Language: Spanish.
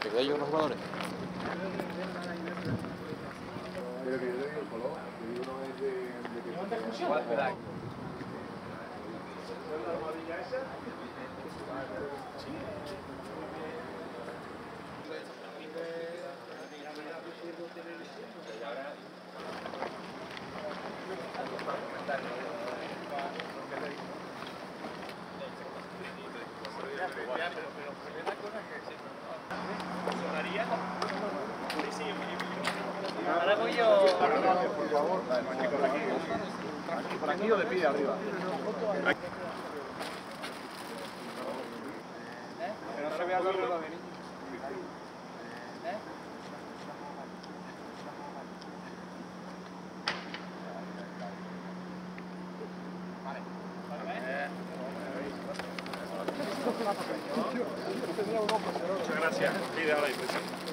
¿Que de ellos los jugadores? Pero que yo le digo el color, que digo no es de, de que Ahora voy yo. Por favor, por aquí o de pie arriba. Que no se vea el reloj de niño. Muchas gracias. Ahí, pues.